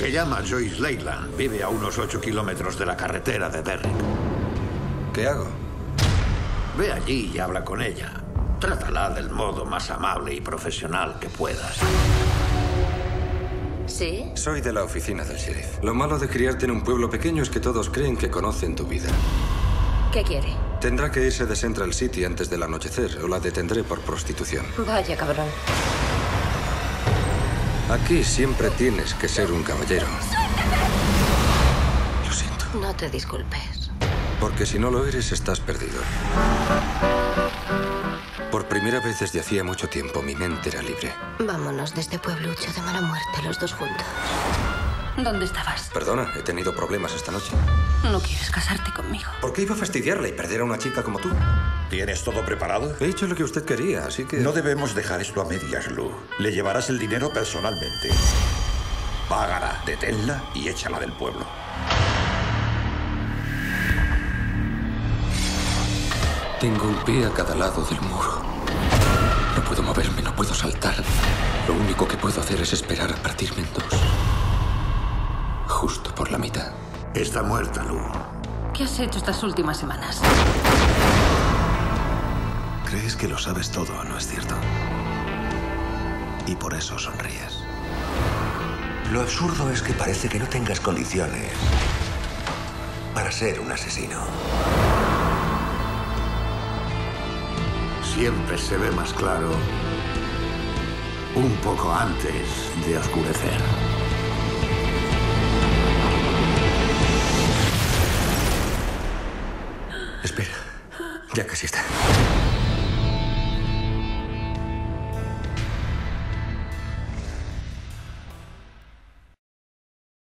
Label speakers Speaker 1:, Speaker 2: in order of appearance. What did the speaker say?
Speaker 1: Se llama Joyce Leyland. Vive a unos 8 kilómetros de la carretera de Derrick.
Speaker 2: ¿Qué hago?
Speaker 1: Ve allí y habla con ella. Trátala del modo más amable y profesional que puedas.
Speaker 3: ¿Sí?
Speaker 2: Soy de la oficina del sheriff. Lo malo de criarte en un pueblo pequeño es que todos creen que conocen tu vida.
Speaker 3: ¿Qué quiere?
Speaker 2: Tendrá que irse de Central City antes del anochecer o la detendré por prostitución.
Speaker 3: Vaya cabrón.
Speaker 2: Aquí siempre tienes que ser un caballero. Lo siento.
Speaker 3: No te disculpes.
Speaker 2: Porque si no lo eres, estás perdido. Por primera vez desde hacía mucho tiempo, mi mente era libre.
Speaker 3: Vámonos de este pueblucho de mala muerte los dos juntos.
Speaker 4: ¿Dónde estabas?
Speaker 2: Perdona, he tenido problemas esta noche.
Speaker 4: No quieres casarte conmigo.
Speaker 2: ¿Por qué iba a fastidiarla y perder a una chica como tú?
Speaker 5: ¿Tienes todo preparado?
Speaker 2: He hecho lo que usted quería, así que...
Speaker 5: No debemos dejar esto a medias, Lou. Le llevarás el dinero personalmente. Págala, deténla y échala del pueblo.
Speaker 2: Tengo un pie a cada lado del muro. No puedo moverme, no puedo saltar. Lo único que puedo hacer es esperar a partirme en dos. Justo por la mitad.
Speaker 1: Está muerta, Lou.
Speaker 4: ¿Qué has hecho estas últimas semanas?
Speaker 6: Crees que lo sabes todo, ¿no es cierto? Y por eso sonríes.
Speaker 7: Lo absurdo es que parece que no tengas condiciones para ser un asesino.
Speaker 1: Siempre se ve más claro un poco antes de oscurecer.
Speaker 2: Espera, ya casi está.